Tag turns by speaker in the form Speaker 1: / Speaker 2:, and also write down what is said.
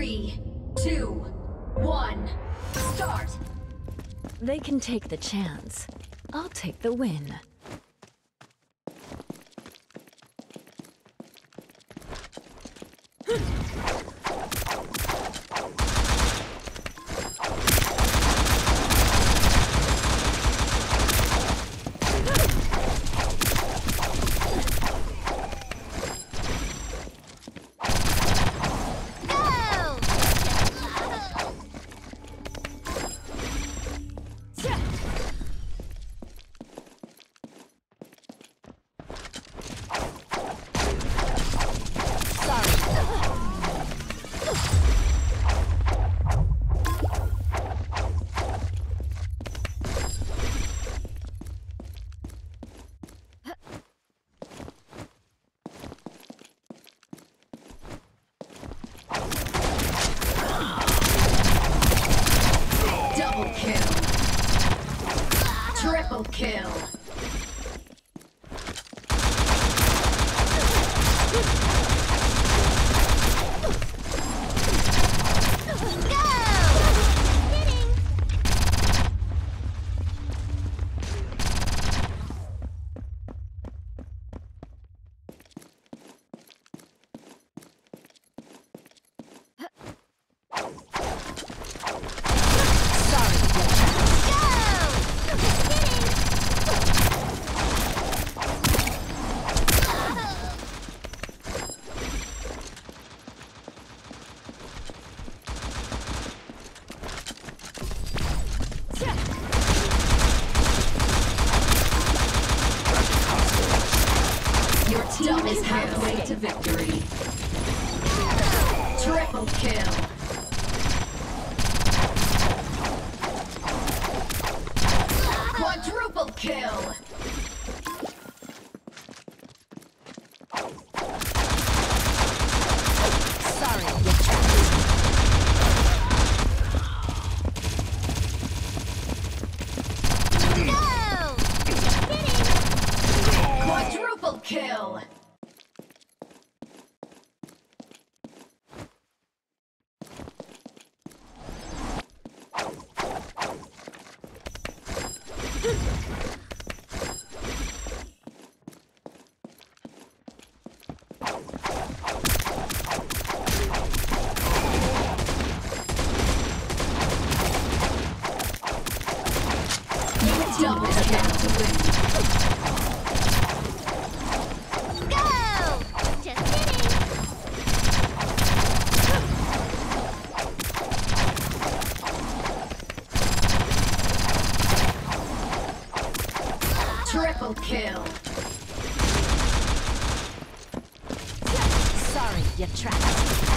Speaker 1: Three, two, one, start!
Speaker 2: They can take the chance. I'll take the win.
Speaker 1: Double kill! Kill! Team is halfway to victory. Triple kill! Quadruple kill!
Speaker 2: Sorry, you trapped.
Speaker 1: Quadruple kill! Double kill to win. Triple kill!
Speaker 2: Sorry, you trapped.